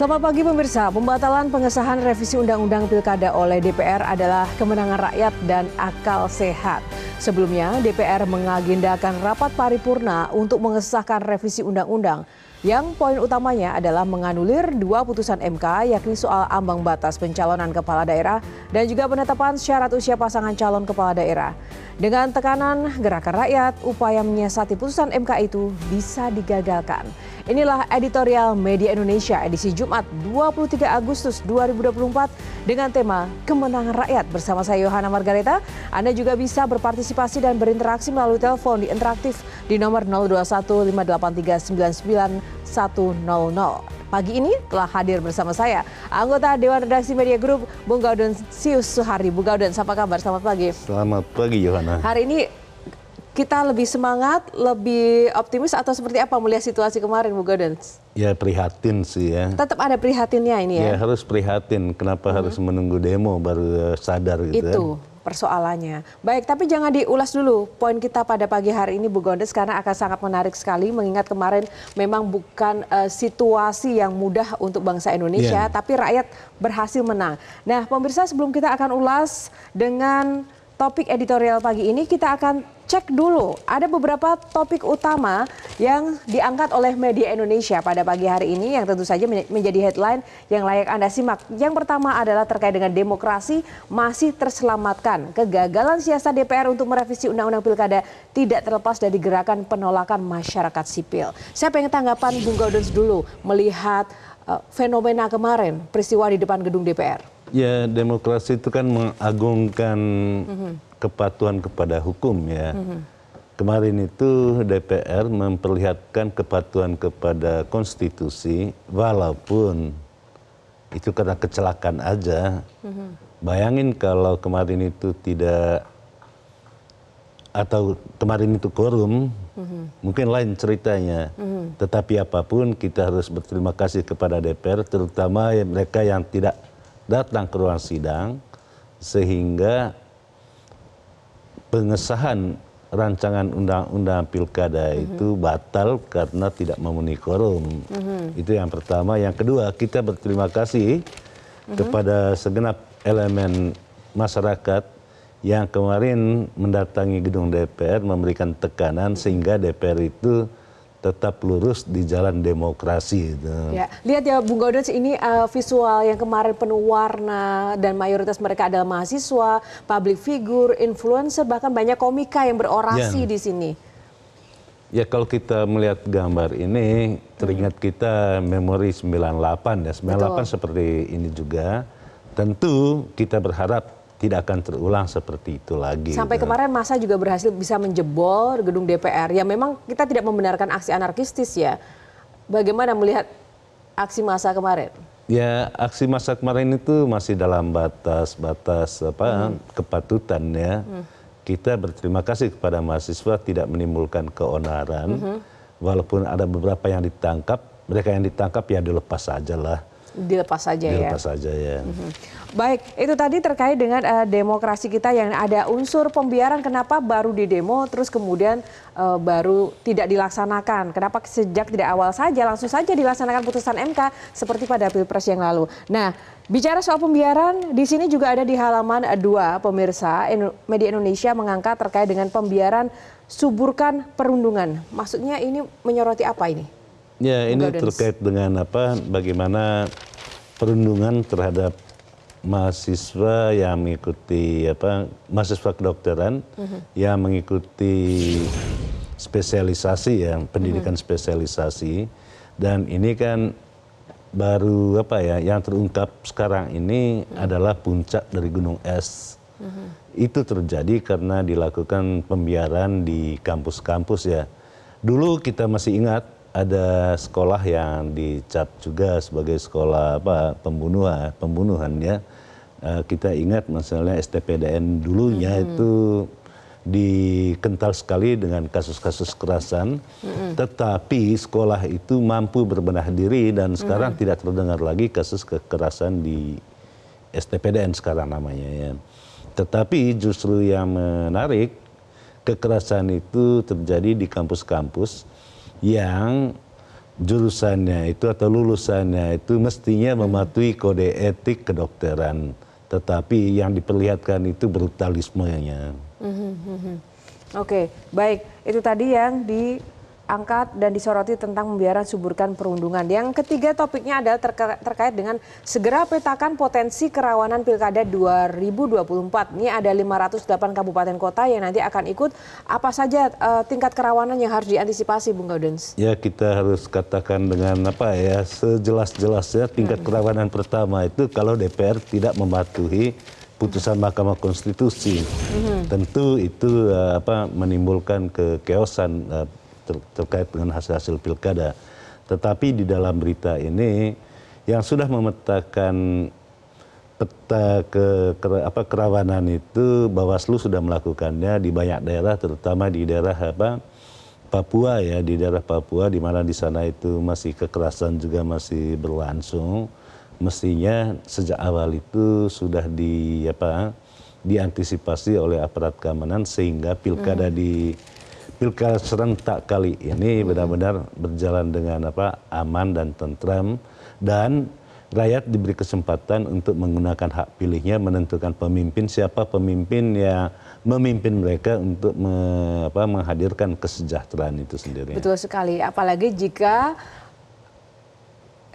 Selamat pagi pemirsa, pembatalan pengesahan revisi Undang-Undang Pilkada oleh DPR adalah kemenangan rakyat dan akal sehat. Sebelumnya, DPR mengagendakan rapat paripurna untuk mengesahkan revisi undang-undang yang poin utamanya adalah menganulir dua putusan MK yakni soal ambang batas pencalonan kepala daerah dan juga penetapan syarat usia pasangan calon kepala daerah. Dengan tekanan gerakan rakyat, upaya menyiasati putusan MK itu bisa digagalkan. Inilah editorial Media Indonesia edisi Jumat 23 Agustus 2024 dengan tema Kemenangan Rakyat bersama saya Yohana Margareta. Anda juga bisa berpartisipasi dan berinteraksi melalui telepon di interaktif di nomor 021 583 100. Pagi ini telah hadir bersama saya anggota Dewan Redaksi Media Group Bung Gauden Sius Suhari. Bung Gauden, apa kabar? Selamat pagi. Selamat pagi, Yohana. Hari ini kita lebih semangat, lebih optimis atau seperti apa melihat situasi kemarin, Bu Gauden? Ya prihatin sih ya. Tetap ada prihatinnya ini ya? Ya harus prihatin. Kenapa hmm. harus menunggu demo baru sadar gitu Itu. Ya? persoalannya. Baik, tapi jangan diulas dulu poin kita pada pagi hari ini Bu Gondes karena akan sangat menarik sekali mengingat kemarin memang bukan uh, situasi yang mudah untuk bangsa Indonesia, yeah. tapi rakyat berhasil menang. Nah, pemirsa sebelum kita akan ulas dengan topik editorial pagi ini kita akan cek dulu. Ada beberapa topik utama yang diangkat oleh media Indonesia pada pagi hari ini yang tentu saja menjadi headline yang layak Anda simak. Yang pertama adalah terkait dengan demokrasi masih terselamatkan. Kegagalan siasat DPR untuk merevisi Undang-Undang Pilkada tidak terlepas dari gerakan penolakan masyarakat sipil. Saya pengen tanggapan Bung Gaudens dulu melihat uh, fenomena kemarin peristiwa di depan gedung DPR. Ya demokrasi itu kan mengagungkan mm-hmm. kepatuhan kepada hukum ya. Mm-hmm. Kemarin itu DPR memperlihatkan kepatuhan kepada konstitusi walaupun itu karena kecelakaan aja. Mm-hmm. Bayangin kalau kemarin itu tidak atau kemarin itu korum, mm-hmm. mungkin lain ceritanya. Mm-hmm. Tetapi apa pun kita harus berterima kasih kepada DPR, terutama mereka yang tidak datang ke ruang sidang sehingga pengesahan rancangan undang-undang pilkada mm-hmm. itu batal karena tidak memenuhi quorum. Mm-hmm. Itu yang pertama. Yang kedua, kita berterima kasih mm-hmm. kepada segenap elemen masyarakat yang kemarin mendatangi gedung DPR memberikan tekanan sehingga DPR itu tetap lurus di jalan demokrasi. Ya, lihat ya Bung Gaudens ini uh, visual yang kemarin penuh warna dan mayoritas mereka adalah mahasiswa, public figure, influencer, bahkan banyak komika yang berorasi ya. di sini. Ya kalau kita melihat gambar ini teringat hmm. kita memori 98 ya. 98 Betul. seperti ini juga. Tentu kita berharap tidak akan terulang seperti itu lagi. Sampai gitu. kemarin masa juga berhasil bisa menjebol gedung DPR. Ya memang kita tidak membenarkan aksi anarkistis ya. Bagaimana melihat aksi masa kemarin? Ya aksi masa kemarin itu masih dalam batas-batas apa hmm. kepatutan ya. Hmm. Kita berterima kasih kepada mahasiswa tidak menimbulkan keonaran. Hmm. Walaupun ada beberapa yang ditangkap, mereka yang ditangkap ya dilepas saja lah dilepas saja dilepas ya. Dilepas saja ya. Mm-hmm. Baik, itu tadi terkait dengan uh, demokrasi kita yang ada unsur pembiaran kenapa baru di demo terus kemudian uh, baru tidak dilaksanakan. Kenapa sejak tidak awal saja langsung saja dilaksanakan putusan MK seperti pada Pilpres yang lalu. Nah, bicara soal pembiaran di sini juga ada di halaman dua pemirsa Media Indonesia mengangkat terkait dengan pembiaran suburkan perundungan. Maksudnya ini menyoroti apa ini? Ya, ini terkait dengan apa? Bagaimana perundungan terhadap mahasiswa yang mengikuti apa? Mahasiswa kedokteran uh -huh. yang mengikuti spesialisasi ya, pendidikan uh -huh. spesialisasi. Dan ini kan baru apa ya? Yang terungkap sekarang ini -huh. adalah puncak dari gunung es. -huh. Itu terjadi karena dilakukan pembiaran di kampus-kampus ya. Dulu kita masih ingat ada sekolah yang dicap juga sebagai sekolah apa pembunuhan pembunuhan ya uh, kita ingat misalnya STPDN dulunya hmm. itu dikental sekali dengan kasus-kasus kekerasan hmm. tetapi sekolah itu mampu berbenah diri dan sekarang hmm. tidak terdengar lagi kasus kekerasan di STPDN sekarang namanya ya tetapi justru yang menarik kekerasan itu terjadi di kampus-kampus yang jurusannya itu atau lulusannya itu mestinya mematuhi kode etik kedokteran tetapi yang diperlihatkan itu brutalismenya. Oke, baik. Itu tadi yang diangkat dan disoroti tentang membiarkan suburkan perundungan. Yang ketiga topiknya adalah terka terkait dengan segera petakan potensi kerawanan Pilkada 2024. Ini ada 508 kabupaten kota yang nanti akan ikut. Apa saja uh, tingkat kerawanan yang harus diantisipasi, Bung Gaudens? Ya, kita harus katakan dengan apa ya, sejelas-jelasnya tingkat hmm. kerawanan pertama itu kalau DPR tidak mematuhi putusan Mahkamah Konstitusi. Mm-hmm. Tentu itu uh, apa menimbulkan kekeosan uh, terkait dengan hasil-hasil pilkada. Tetapi di dalam berita ini yang sudah memetakan peta ke, ke apa kerawanan itu Bawaslu sudah melakukannya di banyak daerah terutama di daerah apa Papua ya di daerah Papua di mana di sana itu masih kekerasan juga masih berlangsung mestinya sejak awal itu sudah di apa diantisipasi oleh aparat keamanan sehingga pilkada hmm. di pilkada serentak kali ini benar-benar berjalan dengan apa aman dan tentram dan rakyat diberi kesempatan untuk menggunakan hak pilihnya menentukan pemimpin siapa pemimpin yang memimpin mereka untuk me, apa, menghadirkan kesejahteraan itu sendiri. Betul sekali, apalagi jika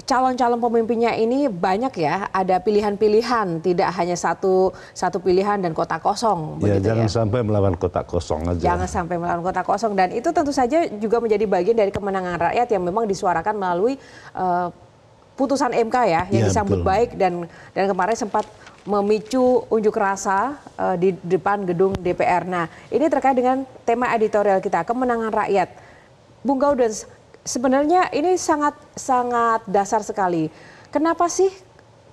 calon-calon pemimpinnya ini banyak ya, ada pilihan-pilihan, tidak hanya satu satu pilihan dan kota kosong. Ya, jangan ya. sampai melawan kota kosong aja. Jangan sampai melawan kota kosong dan itu tentu saja juga menjadi bagian dari kemenangan rakyat yang memang disuarakan melalui uh, putusan MK ya, yang ya, disambut betul. baik dan dan kemarin sempat memicu unjuk rasa uh, di depan gedung DPR. Nah, ini terkait dengan tema editorial kita, kemenangan rakyat. Bung Gaudens, sebenarnya ini sangat sangat dasar sekali. Kenapa sih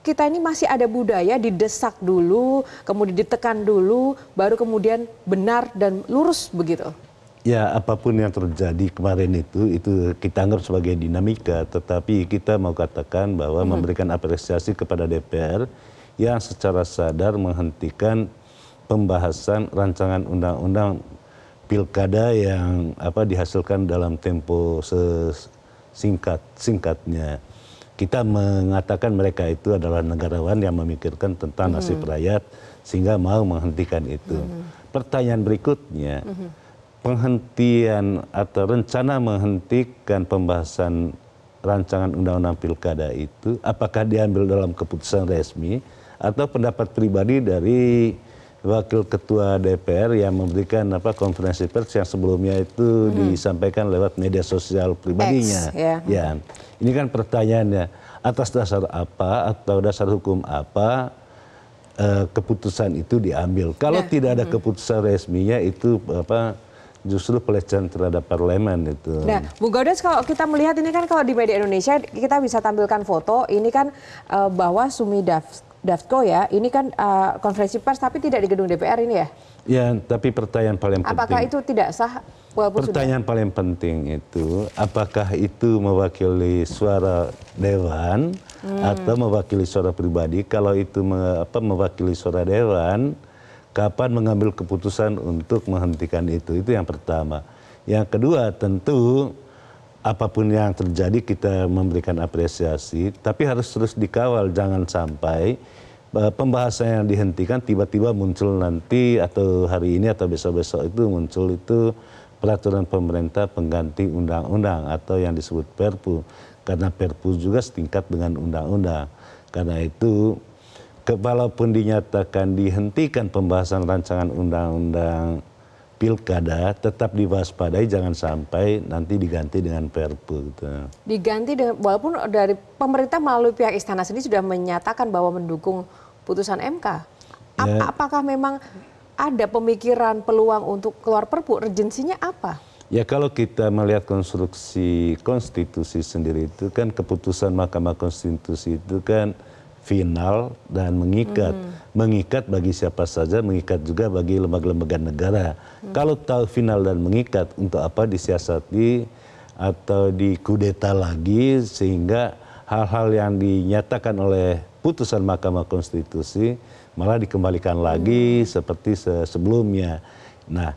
kita ini masih ada budaya didesak dulu, kemudian ditekan dulu, baru kemudian benar dan lurus begitu? Ya apa pun yang terjadi kemarin itu, itu kita anggap sebagai dinamika. Tetapi kita mau katakan bahwa hmm. memberikan apresiasi kepada DPR yang secara sadar menghentikan pembahasan rancangan undang-undang pilkada yang apa dihasilkan dalam tempo sesingkat singkatnya. Kita mengatakan mereka itu adalah negarawan yang memikirkan tentang nasib hmm. rakyat sehingga mau menghentikan itu. Hmm. Pertanyaan berikutnya, hmm. penghentian atau rencana menghentikan pembahasan rancangan undang-undang pilkada itu apakah diambil dalam keputusan resmi atau pendapat pribadi dari wakil ketua DPR yang memberikan apa konferensi pers yang sebelumnya itu hmm. disampaikan lewat media sosial pribadinya. X, yeah. Ya, ini kan pertanyaannya atas dasar apa atau dasar hukum apa uh, keputusan itu diambil. Kalau nah. tidak ada hmm. keputusan resminya itu apa justru pelecehan terhadap parlemen itu. Nah, Bu Gaudes kalau kita melihat ini kan kalau di media Indonesia kita bisa tampilkan foto ini kan uh, bahwa Sumi Daftko ya, ini kan uh, konferensi pers tapi tidak di gedung DPR ini ya? Ya, tapi pertanyaan paling penting. Apakah itu tidak sah? Pertanyaan sudah? paling penting itu, apakah itu mewakili suara dewan hmm. atau mewakili suara pribadi? Kalau itu me, apa, mewakili suara dewan, kapan mengambil keputusan untuk menghentikan itu? Itu yang pertama. Yang kedua, tentu apa pun yang terjadi kita memberikan apresiasi, tapi harus terus dikawal, jangan sampai uh, pembahasan yang dihentikan tiba-tiba muncul nanti atau hari ini atau besok-besok itu muncul. Itu peraturan pemerintah pengganti undang-undang atau yang disebut Perpu, karena Perpu juga setingkat dengan undang-undang. Karena itu, walaupun dinyatakan dihentikan pembahasan rancangan undang-undang pilkada tetap diwaspadai jangan sampai nanti diganti dengan perpu gitu. Diganti dengan walaupun dari pemerintah melalui pihak istana sendiri sudah menyatakan bahwa mendukung putusan MK. Ap ya. Apakah memang ada pemikiran peluang untuk keluar perpu? Urgensinya apa? Ya kalau kita melihat konstruksi konstitusi sendiri itu kan keputusan Mahkamah Konstitusi itu kan final dan mengikat. Hmm. Mengikat bagi siapa saja, mengikat juga bagi lembaga-lembaga negara. Hmm. Kalau tahu final dan mengikat, untuk apa disiasati atau dikudeta lagi sehingga hal-hal yang dinyatakan oleh putusan Mahkamah Konstitusi malah dikembalikan lagi hmm. seperti sebelumnya. Nah,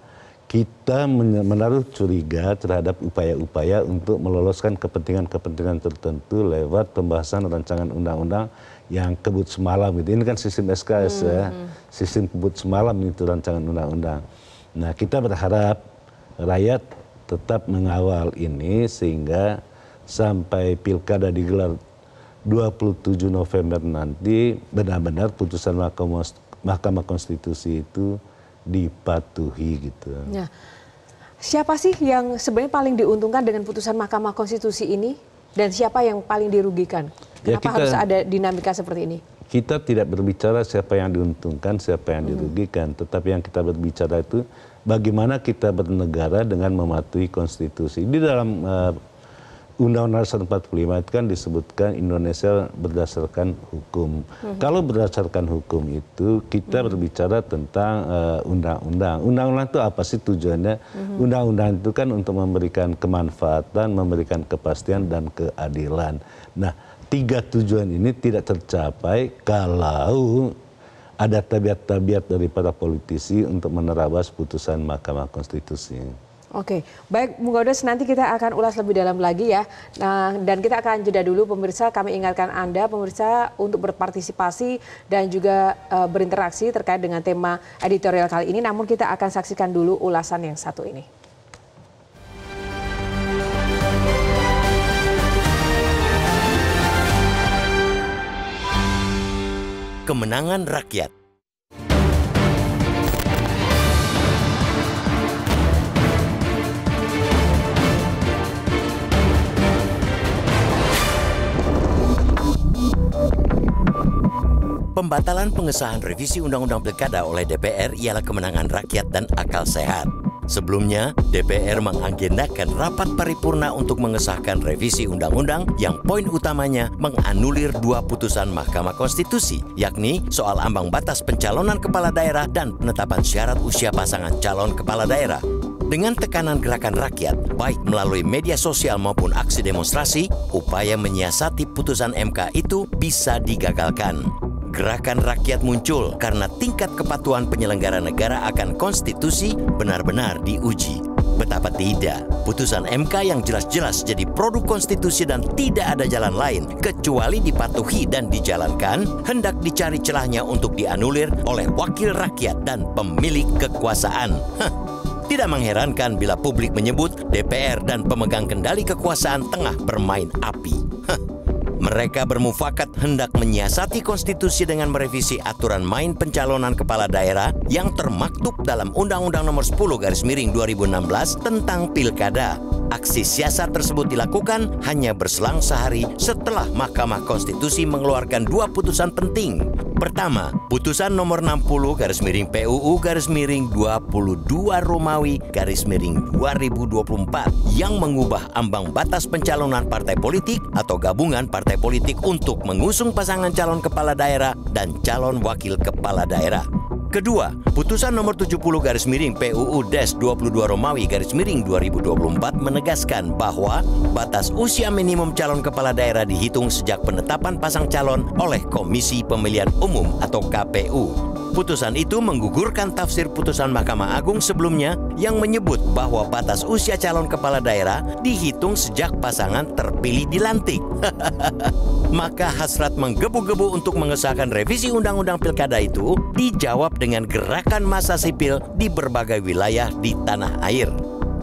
kita menaruh curiga terhadap upaya-upaya untuk meloloskan kepentingan-kepentingan tertentu lewat pembahasan rancangan undang-undang yang kebut semalam gitu. Ini kan sistem SKS hmm. ya, sistem kebut semalam itu rancangan undang-undang. Nah kita berharap rakyat tetap mengawal ini sehingga sampai pilkada digelar 27 November nanti benar-benar putusan Mahkamah Konstitusi itu dipatuhi gitu. Ya. Siapa sih yang sebenarnya paling diuntungkan dengan putusan Mahkamah Konstitusi ini dan siapa yang paling dirugikan? Ya, Kenapa ya kita, harus ada dinamika seperti ini? Kita tidak berbicara siapa yang diuntungkan, siapa yang hmm. dirugikan, hmm. tetapi yang kita berbicara itu bagaimana kita bernegara dengan mematuhi konstitusi. Di dalam uh, Undang-Undang 145 itu kan disebutkan Indonesia berdasarkan hukum. Hmm. Kalau berdasarkan hukum itu kita hmm. berbicara tentang eh, undang-undang. Uh, undang-undang itu apa sih tujuannya? Hmm. Undang-undang hmm. itu kan untuk memberikan kemanfaatan, memberikan kepastian dan keadilan. Nah, tiga tujuan ini tidak tercapai kalau ada tabiat-tabiat dari para politisi untuk menerabas putusan Mahkamah Konstitusi. Oke, baik Bung Gaudes nanti kita akan ulas lebih dalam lagi ya. Nah, dan kita akan jeda dulu pemirsa, kami ingatkan Anda pemirsa untuk berpartisipasi dan juga uh, berinteraksi terkait dengan tema editorial kali ini. Namun kita akan saksikan dulu ulasan yang satu ini. Kemenangan rakyat Pembatalan pengesahan revisi Undang-Undang Pilkada oleh DPR ialah kemenangan rakyat dan akal sehat. Sebelumnya, DPR mengagendakan rapat paripurna untuk mengesahkan revisi undang-undang yang poin utamanya menganulir dua putusan Mahkamah Konstitusi, yakni soal ambang batas pencalonan kepala daerah dan penetapan syarat usia pasangan calon kepala daerah. Dengan tekanan gerakan rakyat, baik melalui media sosial maupun aksi demonstrasi, upaya menyiasati putusan MK itu bisa digagalkan. Gerakan rakyat muncul karena tingkat kepatuhan penyelenggara negara akan konstitusi benar-benar diuji. Betapa tidak, putusan MK yang jelas-jelas jadi produk konstitusi dan tidak ada jalan lain kecuali dipatuhi dan dijalankan, hendak dicari celahnya untuk dianulir oleh wakil rakyat dan pemilik kekuasaan. Hah. Tidak mengherankan bila publik menyebut DPR dan pemegang kendali kekuasaan tengah bermain api. Mereka bermufakat hendak menyiasati konstitusi dengan merevisi aturan main pencalonan kepala daerah yang termaktub dalam Undang-Undang Nomor 10 Garis Miring 2016 tentang Pilkada. Aksi siasat tersebut dilakukan hanya berselang sehari setelah Mahkamah Konstitusi mengeluarkan dua putusan penting Pertama, putusan nomor 60 garis miring PUU garis miring 22 Romawi garis miring 2024 yang mengubah ambang batas pencalonan partai politik atau gabungan partai politik untuk mengusung pasangan calon kepala daerah dan calon wakil kepala daerah. Kedua, putusan nomor 70 garis miring PUU DES 22 Romawi garis miring 2024 menegaskan bahwa batas usia minimum calon kepala daerah dihitung sejak penetapan pasang calon oleh Komisi Pemilihan Umum atau KPU. Putusan itu menggugurkan tafsir putusan Mahkamah Agung sebelumnya yang menyebut bahwa batas usia calon kepala daerah dihitung sejak pasangan terpilih dilantik. Maka hasrat menggebu-gebu untuk mengesahkan revisi Undang-Undang Pilkada itu dijawab dengan gerakan massa sipil di berbagai wilayah di tanah air.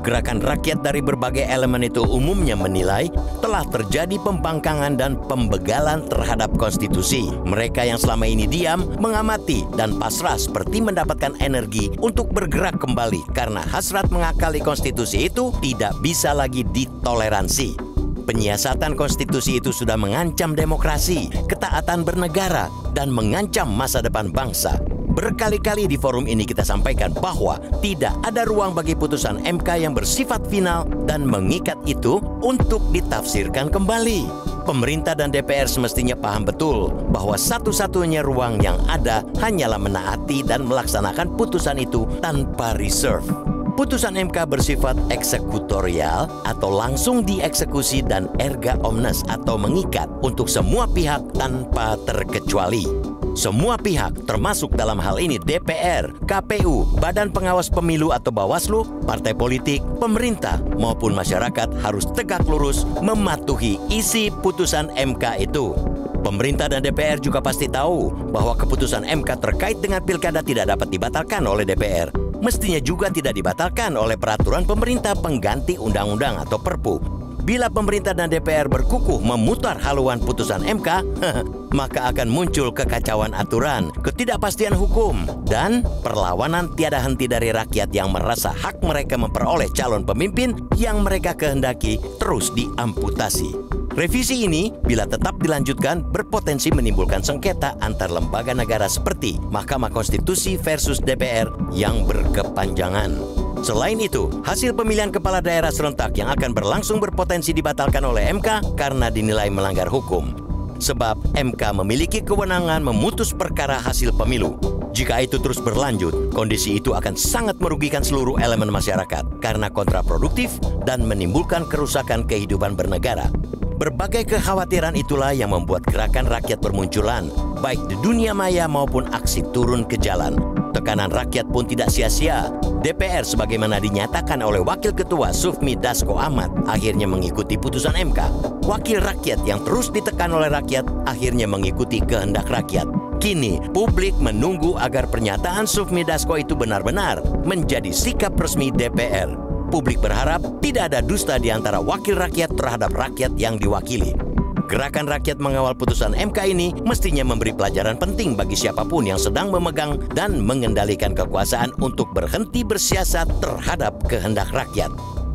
Gerakan rakyat dari berbagai elemen itu umumnya menilai telah terjadi pembangkangan dan pembegalan terhadap konstitusi. Mereka yang selama ini diam, mengamati, dan pasrah seperti mendapatkan energi untuk bergerak kembali karena hasrat mengakali konstitusi itu tidak bisa lagi ditoleransi. Penyiasatan konstitusi itu sudah mengancam demokrasi, ketaatan bernegara, dan mengancam masa depan bangsa. Berkali-kali di forum ini kita sampaikan bahwa tidak ada ruang bagi putusan MK yang bersifat final dan mengikat itu untuk ditafsirkan kembali. Pemerintah dan DPR semestinya paham betul bahwa satu-satunya ruang yang ada hanyalah menaati dan melaksanakan putusan itu tanpa reserve. Putusan MK bersifat eksekutorial atau langsung dieksekusi dan erga omnes atau mengikat untuk semua pihak tanpa terkecuali. Semua pihak, termasuk dalam hal ini DPR, KPU, Badan Pengawas Pemilu atau Bawaslu, partai politik, pemerintah, maupun masyarakat harus tegak lurus mematuhi isi putusan MK itu. Pemerintah dan DPR juga pasti tahu bahwa keputusan MK terkait dengan pilkada tidak dapat dibatalkan oleh DPR. Mestinya juga tidak dibatalkan oleh peraturan pemerintah pengganti undang-undang atau perpu bila pemerintah dan DPR berkukuh memutar haluan putusan MK, maka akan muncul kekacauan aturan, ketidakpastian hukum, dan perlawanan tiada henti dari rakyat yang merasa hak mereka memperoleh calon pemimpin yang mereka kehendaki terus diamputasi. Revisi ini, bila tetap dilanjutkan, berpotensi menimbulkan sengketa antar lembaga negara seperti Mahkamah Konstitusi versus DPR yang berkepanjangan. Selain itu, hasil pemilihan kepala daerah serentak yang akan berlangsung berpotensi dibatalkan oleh MK karena dinilai melanggar hukum. Sebab MK memiliki kewenangan memutus perkara hasil pemilu. Jika itu terus berlanjut, kondisi itu akan sangat merugikan seluruh elemen masyarakat karena kontraproduktif dan menimbulkan kerusakan kehidupan bernegara. Berbagai kekhawatiran itulah yang membuat gerakan rakyat bermunculan, baik di dunia maya maupun aksi turun ke jalan Tekanan rakyat pun tidak sia-sia. DPR sebagaimana dinyatakan oleh Wakil Ketua Sufmi Dasko Ahmad akhirnya mengikuti putusan MK. Wakil rakyat yang terus ditekan oleh rakyat akhirnya mengikuti kehendak rakyat. Kini, publik menunggu agar pernyataan Sufmi Dasko itu benar-benar menjadi sikap resmi DPR. Publik berharap tidak ada dusta di antara wakil rakyat terhadap rakyat yang diwakili. Gerakan rakyat mengawal putusan MK ini mestinya memberi pelajaran penting bagi siapa pun yang sedang memegang dan mengendalikan kekuasaan untuk berhenti bersiasat terhadap kehendak rakyat.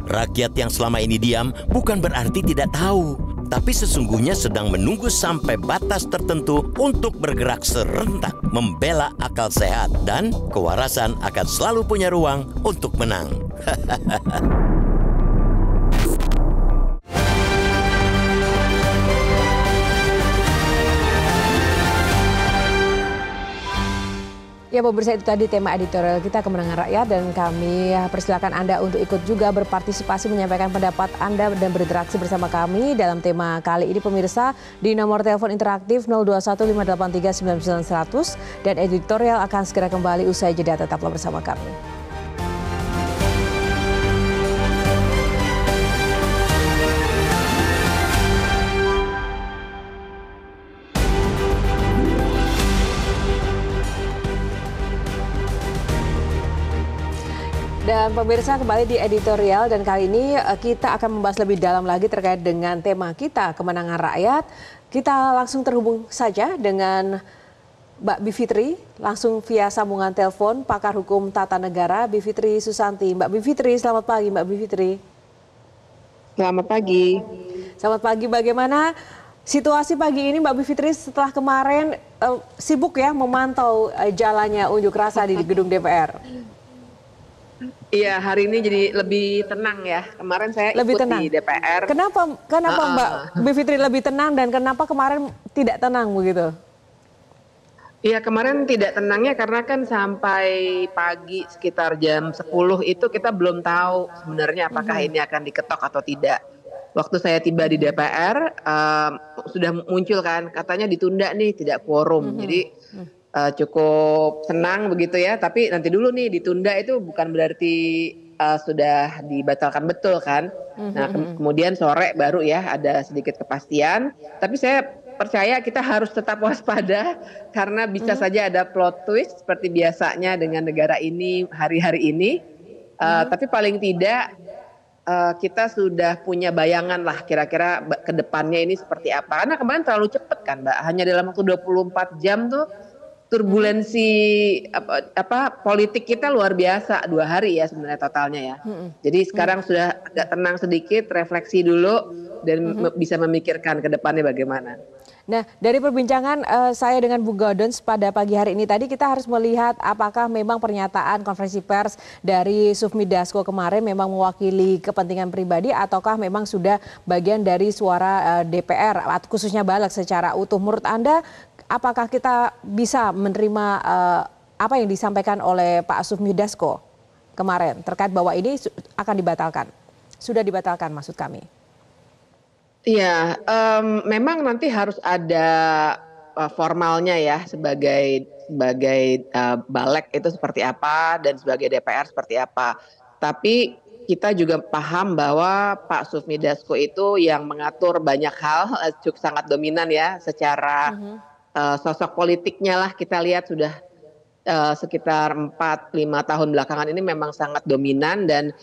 Rakyat yang selama ini diam bukan berarti tidak tahu, tapi sesungguhnya sedang menunggu sampai batas tertentu untuk bergerak serentak membela akal sehat dan kewarasan akan selalu punya ruang untuk menang. Ya pemirsa itu tadi tema editorial kita kemenangan rakyat dan kami persilakan Anda untuk ikut juga berpartisipasi menyampaikan pendapat Anda dan berinteraksi bersama kami dalam tema kali ini pemirsa di nomor telepon interaktif 0215839900 dan editorial akan segera kembali usai jeda tetaplah bersama kami. Dan pemirsa kembali di editorial dan kali ini eh, kita akan membahas lebih dalam lagi terkait dengan tema kita kemenangan rakyat. Kita langsung terhubung saja dengan Mbak Bivitri langsung via sambungan telepon pakar hukum tata negara Bivitri Susanti. Mbak Bivitri, selamat pagi Mbak Bivitri. Selamat pagi. Selamat pagi. Bagaimana situasi pagi ini Mbak Bivitri setelah kemarin uh, sibuk ya memantau uh, jalannya unjuk rasa di gedung DPR? Iya, hari ini jadi lebih tenang ya. Kemarin saya lebih ikut tenang. di DPR. Kenapa kenapa uh, Mbak Bivitri lebih tenang dan kenapa kemarin tidak tenang begitu? Iya, kemarin tidak tenangnya karena kan sampai pagi sekitar jam 10 itu kita belum tahu sebenarnya apakah hmm. ini akan diketok atau tidak. Waktu saya tiba di DPR um, sudah muncul kan katanya ditunda nih tidak quorum. Hmm. Jadi hmm uh, cukup senang begitu ya. Tapi nanti dulu nih ditunda itu bukan berarti uh, sudah dibatalkan betul kan. Mm-hmm. Nah ke- kemudian sore baru ya ada sedikit kepastian. Tapi saya percaya kita harus tetap waspada karena bisa mm-hmm. saja ada plot twist seperti biasanya dengan negara ini hari-hari ini. Uh, mm-hmm. Tapi paling tidak uh, kita sudah punya bayangan lah kira-kira ke depannya ini seperti apa. Karena kemarin terlalu cepat kan Mbak. Hanya dalam waktu 24 jam tuh turbulensi apa, apa politik kita luar biasa dua hari ya sebenarnya totalnya ya. Hmm. Jadi sekarang hmm. sudah agak tenang sedikit, refleksi dulu dan hmm. bisa memikirkan ke depannya bagaimana. Nah, dari perbincangan uh, saya dengan Bu Godons pada pagi hari ini tadi kita harus melihat apakah memang pernyataan konferensi pers dari Sufmi Dasko kemarin memang mewakili kepentingan pribadi ataukah memang sudah bagian dari suara uh, eh, DPR khususnya balik secara utuh. Menurut Anda apakah kita bisa menerima uh, apa yang disampaikan oleh Pak Sufmi Dasko kemarin terkait bahwa ini akan dibatalkan? Sudah dibatalkan maksud kami. Iya, um, memang nanti harus ada uh, formalnya ya sebagai sebagai uh, balek itu seperti apa dan sebagai DPR seperti apa. Tapi kita juga paham bahwa Pak Sufmi Dasko itu yang mengatur banyak hal cukup sangat dominan ya secara uh, sosok politiknya lah kita lihat sudah uh, sekitar 4 5 tahun belakangan ini memang sangat dominan dan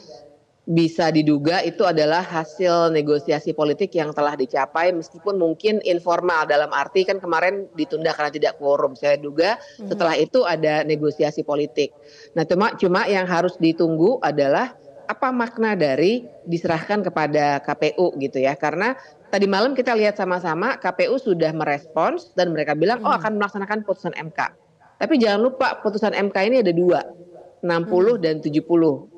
bisa diduga itu adalah hasil negosiasi politik yang telah dicapai meskipun mungkin informal dalam arti kan kemarin ditunda karena tidak quorum. Saya duga setelah itu ada negosiasi politik. Nah cuma cuma yang harus ditunggu adalah apa makna dari diserahkan kepada KPU gitu ya. Karena tadi malam kita lihat sama-sama KPU sudah merespons dan mereka bilang oh akan melaksanakan putusan MK. Tapi jangan lupa putusan MK ini ada dua 60 dan 70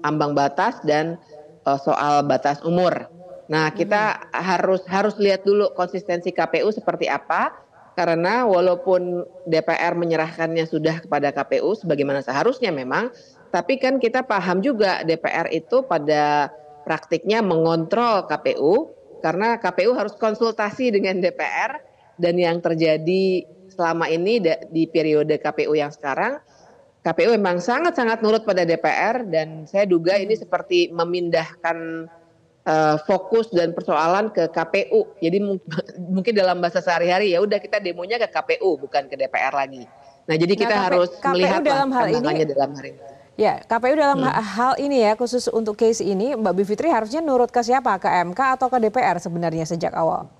ambang batas dan uh, soal batas umur. Nah, kita harus harus lihat dulu konsistensi KPU seperti apa karena walaupun DPR menyerahkannya sudah kepada KPU sebagaimana seharusnya memang, tapi kan kita paham juga DPR itu pada praktiknya mengontrol KPU karena KPU harus konsultasi dengan DPR dan yang terjadi selama ini di periode KPU yang sekarang KPU memang sangat-sangat nurut pada DPR dan saya duga ini seperti memindahkan uh, fokus dan persoalan ke KPU. Jadi mungkin dalam bahasa sehari-hari ya udah kita demonya ke KPU bukan ke DPR lagi. Nah, jadi kita nah, harus KPU melihat dalam hal ini dalam hari ini. Ya, KPU dalam hmm. hal ini ya khusus untuk case ini Mbak Bivitri harusnya nurut ke siapa? Ke MK atau ke DPR sebenarnya sejak awal?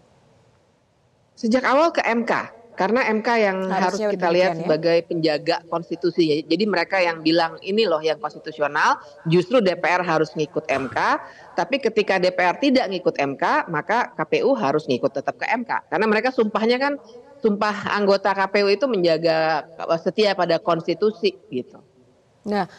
Sejak awal ke MK karena MK yang Harusnya harus kita lihat ya? sebagai penjaga konstitusi. Jadi mereka yang bilang ini loh yang konstitusional, justru DPR harus ngikut MK. Tapi ketika DPR tidak ngikut MK, maka KPU harus ngikut tetap ke MK. Karena mereka sumpahnya kan sumpah anggota KPU itu menjaga setia pada konstitusi gitu. Nah,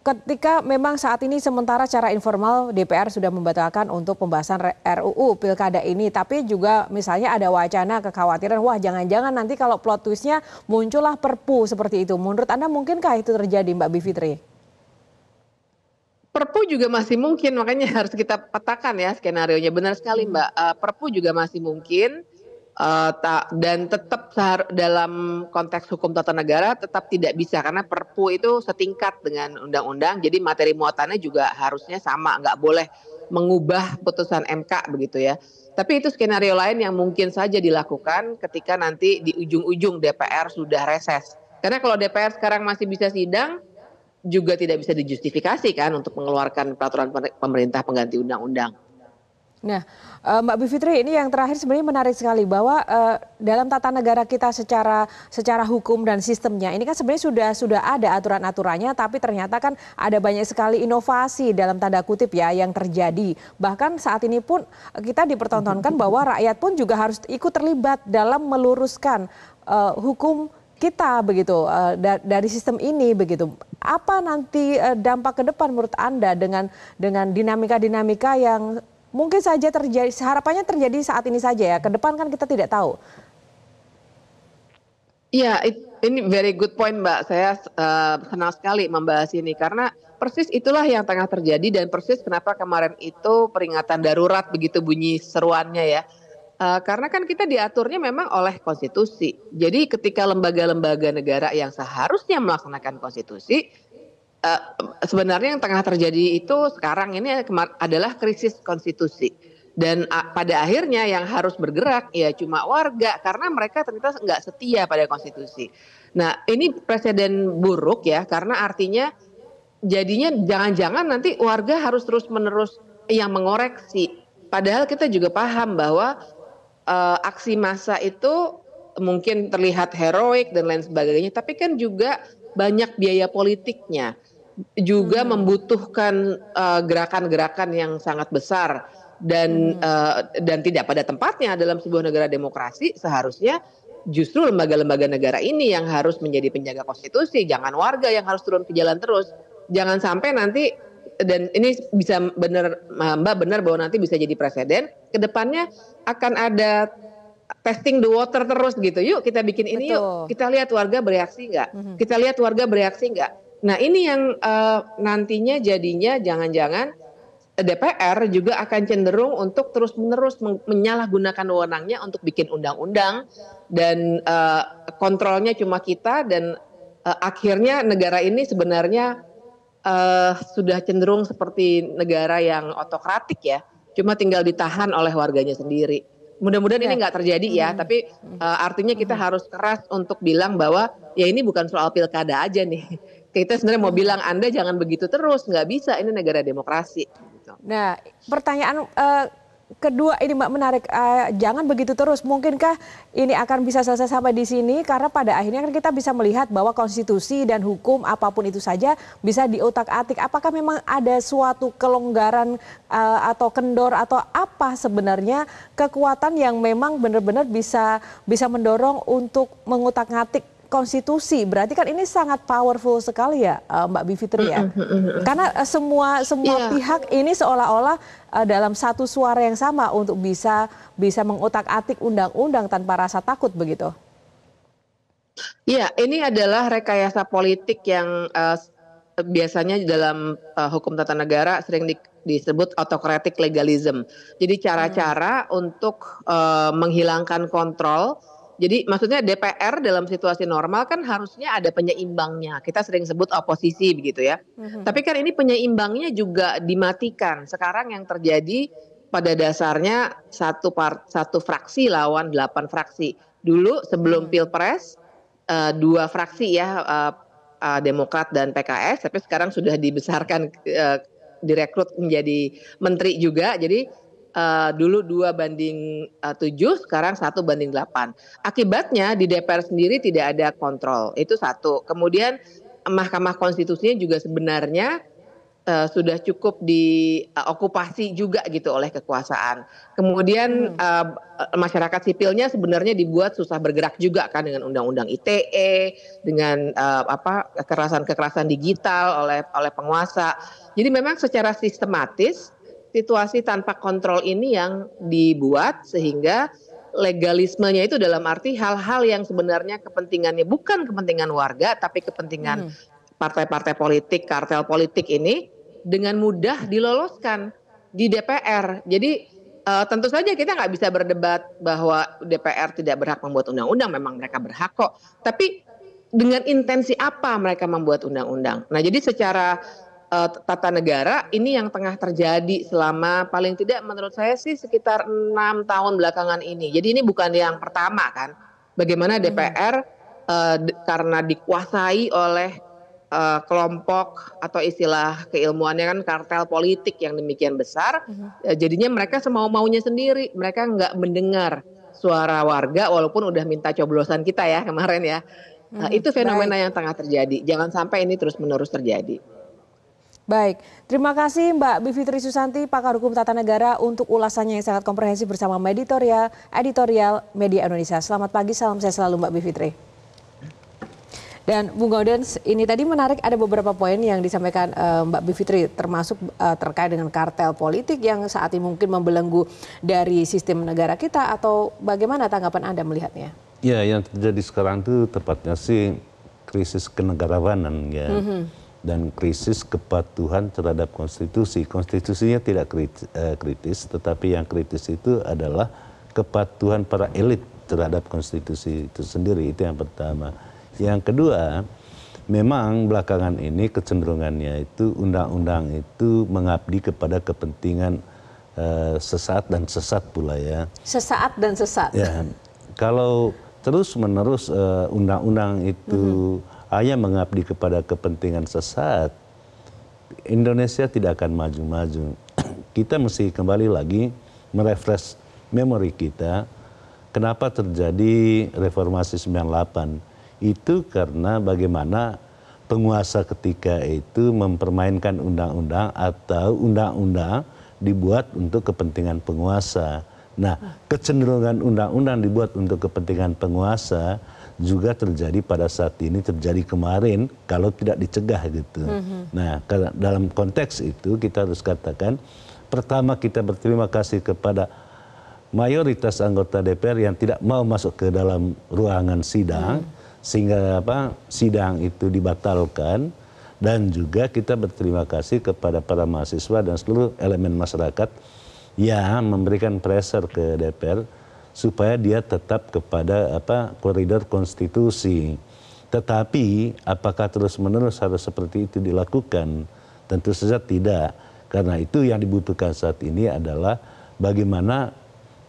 ketika memang saat ini sementara secara informal DPR sudah membatalkan untuk pembahasan RUU pilkada ini, tapi juga misalnya ada wacana kekhawatiran, wah jangan-jangan nanti kalau plot twistnya muncullah perpu seperti itu. Menurut Anda mungkinkah itu terjadi Mbak Bivitri? Perpu juga masih mungkin, makanya harus kita petakan ya skenario nya. Benar sekali Mbak, uh, Perpu juga masih mungkin uh, tak dan tetap dalam konteks hukum tata negara tetap tidak bisa karena Perpu itu setingkat dengan undang-undang jadi materi muatannya juga harusnya sama nggak boleh mengubah putusan MK begitu ya. Tapi itu skenario lain yang mungkin saja dilakukan ketika nanti di ujung-ujung DPR sudah reses. Karena kalau DPR sekarang masih bisa sidang juga tidak bisa dijustifikasi kan untuk mengeluarkan peraturan pemerintah pengganti undang-undang. Nah, uh, Mbak Bivitri, ini yang terakhir sebenarnya menarik sekali bahwa uh, dalam tata negara kita secara secara hukum dan sistemnya ini kan sebenarnya sudah sudah ada aturan-aturannya, tapi ternyata kan ada banyak sekali inovasi dalam tanda kutip ya yang terjadi. Bahkan saat ini pun kita dipertontonkan bahwa rakyat pun juga harus ikut terlibat dalam meluruskan uh, hukum kita begitu uh, dari sistem ini begitu. Apa nanti dampak ke depan menurut Anda dengan dengan dinamika-dinamika yang mungkin saja terjadi harapannya terjadi saat ini saja ya ke depan kan kita tidak tahu Iya, ini very good point Mbak. Saya uh, senang sekali membahas ini karena persis itulah yang tengah terjadi dan persis kenapa kemarin itu peringatan darurat begitu bunyi seruannya ya. Uh, karena kan kita diaturnya memang oleh konstitusi. Jadi ketika lembaga-lembaga negara yang seharusnya melaksanakan konstitusi uh, sebenarnya yang tengah terjadi itu sekarang ini adalah krisis konstitusi dan uh, pada akhirnya yang harus bergerak ya cuma warga karena mereka ternyata nggak setia pada konstitusi. Nah ini presiden buruk ya karena artinya jadinya jangan-jangan nanti warga harus terus menerus yang mengoreksi. Padahal kita juga paham bahwa uh, aksi massa itu mungkin terlihat heroik dan lain sebagainya, tapi kan juga banyak biaya politiknya juga hmm. membutuhkan uh, gerakan-gerakan yang sangat besar dan hmm. uh, dan tidak pada tempatnya dalam sebuah negara demokrasi seharusnya justru lembaga-lembaga negara ini yang harus menjadi penjaga konstitusi jangan warga yang harus turun ke jalan terus jangan sampai nanti dan ini bisa benar Mbak benar bahwa nanti bisa jadi presiden ke depannya akan ada testing the water terus gitu yuk kita bikin ini Betul. yuk kita lihat warga bereaksi nggak -hmm. kita lihat warga bereaksi nggak Nah ini yang uh, nantinya jadinya jangan-jangan DPR juga akan cenderung untuk terus-menerus menyalahgunakan wewenangnya untuk bikin undang-undang dan uh, kontrolnya cuma kita dan uh, akhirnya negara ini sebenarnya uh, sudah cenderung seperti negara yang otokratik ya, cuma tinggal ditahan oleh warganya sendiri. Mudah-mudahan ya. ini nggak terjadi ya, hmm. tapi uh, artinya kita hmm. harus keras untuk bilang bahwa ya ini bukan soal pilkada aja nih. Kita sebenarnya mau bilang Anda jangan begitu terus, nggak bisa. Ini negara demokrasi. Nah, pertanyaan uh, kedua ini Mbak menarik, uh, jangan begitu terus. Mungkinkah ini akan bisa selesai sampai di sini? Karena pada akhirnya kan kita bisa melihat bahwa konstitusi dan hukum apa pun itu saja bisa diotak-atik. Apakah memang ada suatu kelonggaran uh, atau kendor atau apa sebenarnya kekuatan yang memang benar-benar bisa bisa mendorong untuk mengutak-ngatik konstitusi. Berarti kan ini sangat powerful sekali ya Mbak Bivitri ya. Karena semua semua yeah. pihak ini seolah-olah uh, dalam satu suara yang sama untuk bisa bisa mengotak-atik undang-undang tanpa rasa takut begitu. Iya, ini adalah rekayasa politik yang uh, biasanya dalam uh, hukum tata negara sering di, disebut autocratic legalism. Jadi cara-cara hmm. untuk uh, menghilangkan kontrol jadi maksudnya DPR dalam situasi normal kan harusnya ada penyeimbangnya. Kita sering sebut oposisi begitu ya. Mm-hmm. Tapi kan ini penyeimbangnya juga dimatikan. Sekarang yang terjadi pada dasarnya satu part, satu fraksi lawan delapan fraksi. Dulu sebelum mm-hmm. pilpres uh, dua fraksi ya uh, uh, Demokrat dan PKS, tapi sekarang sudah dibesarkan uh, direkrut menjadi menteri juga. Jadi uh, dulu dua banding eh, tujuh, sekarang satu banding delapan. Akibatnya di DPR sendiri tidak ada kontrol, itu satu. Kemudian Mahkamah Konstitusinya juga sebenarnya uh, sudah cukup diokupasi uh, juga gitu oleh kekuasaan. Kemudian hmm. uh, masyarakat sipilnya sebenarnya dibuat susah bergerak juga kan dengan undang-undang ITE, dengan uh, apa kekerasan-kekerasan digital oleh oleh penguasa. Jadi memang secara sistematis situasi tanpa kontrol ini yang dibuat sehingga legalismenya itu dalam arti hal-hal yang sebenarnya kepentingannya bukan kepentingan warga tapi kepentingan hmm. partai-partai hmm. politik, kartel politik ini dengan mudah diloloskan di DPR. Jadi uh, tentu saja kita nggak bisa berdebat bahwa DPR tidak berhak membuat undang-undang, memang mereka berhak kok. Tapi dengan intensi apa mereka membuat undang-undang? Nah, jadi secara uh, tata negara ini yang tengah terjadi selama paling tidak menurut saya sih sekitar enam tahun belakangan ini. Jadi ini bukan yang pertama kan. Bagaimana DPR uh, eh, karena dikuasai oleh uh, kelompok atau istilah keilmuannya kan kartel politik yang demikian besar, uh, jadinya mereka semau maunya sendiri. Mereka nggak mendengar suara warga walaupun udah minta coblosan kita ya kemarin ya. Nah, itu fenomena Baik. yang tengah terjadi. Jangan sampai ini terus menerus terjadi. Baik, terima kasih Mbak Bivitri Susanti, pakar hukum tata negara untuk ulasannya yang sangat komprehensif bersama editorial, editorial Media Indonesia. Selamat pagi, salam saya selalu Mbak Bivitri. Dan Bung Gaudens, ini tadi menarik ada beberapa poin yang disampaikan uh, Mbak Bivitri termasuk uh, terkait dengan kartel politik yang saat ini mungkin membelenggu dari sistem negara kita atau bagaimana tanggapan Anda melihatnya? Ya, yang terjadi sekarang itu tepatnya sih krisis kenegarawanan ya. Mm -hmm dan krisis kepatuhan terhadap konstitusi. Konstitusinya tidak eh, kritis, tetapi yang kritis itu adalah kepatuhan para elit terhadap konstitusi itu sendiri. Itu yang pertama. Yang kedua, memang belakangan ini kecenderungannya itu undang-undang itu mengabdi kepada kepentingan uh, sesaat dan sesat pula ya. Sesaat dan sesat. Ya. Kalau terus-menerus uh, undang-undang itu mm -hmm hanya mengabdi kepada kepentingan sesat, Indonesia tidak akan maju-maju. Kita mesti kembali lagi merefresh memori kita. Kenapa terjadi reformasi 98? Itu karena bagaimana penguasa ketika itu mempermainkan undang-undang atau undang-undang dibuat untuk kepentingan penguasa. Nah, kecenderungan undang-undang dibuat untuk kepentingan penguasa juga terjadi pada saat ini terjadi kemarin kalau tidak dicegah gitu. Mm-hmm. Nah dalam konteks itu kita harus katakan pertama kita berterima kasih kepada mayoritas anggota DPR yang tidak mau masuk ke dalam ruangan sidang mm. sehingga apa sidang itu dibatalkan dan juga kita berterima kasih kepada para mahasiswa dan seluruh elemen masyarakat yang memberikan pressure ke DPR supaya dia tetap kepada apa koridor konstitusi. Tetapi apakah terus-menerus harus seperti itu dilakukan? Tentu saja tidak. Karena itu yang dibutuhkan saat ini adalah bagaimana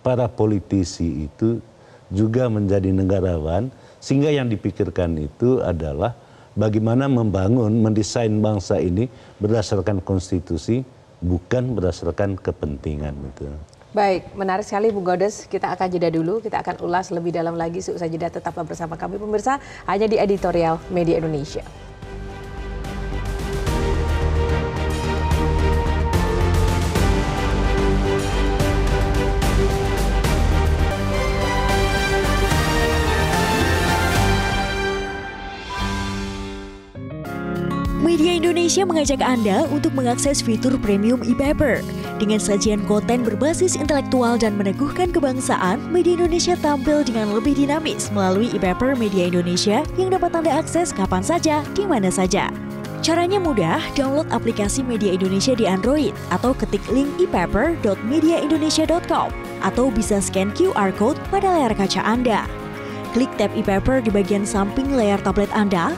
para politisi itu juga menjadi negarawan sehingga yang dipikirkan itu adalah bagaimana membangun, mendesain bangsa ini berdasarkan konstitusi bukan berdasarkan kepentingan itu. Baik, menarik sekali Bu Godes. Kita akan jeda dulu, kita akan ulas lebih dalam lagi seusai jeda tetaplah bersama kami pemirsa hanya di editorial Media Indonesia. Media Indonesia mengajak Anda untuk mengakses fitur premium e-paper. Dengan sajian konten berbasis intelektual dan meneguhkan kebangsaan, Media Indonesia tampil dengan lebih dinamis melalui e-paper Media Indonesia yang dapat Anda akses kapan saja, di mana saja. Caranya mudah, download aplikasi Media Indonesia di Android atau ketik link epaper.mediaindonesia.com atau bisa scan QR code pada layar kaca Anda. Klik tab e-paper di bagian samping layar tablet Anda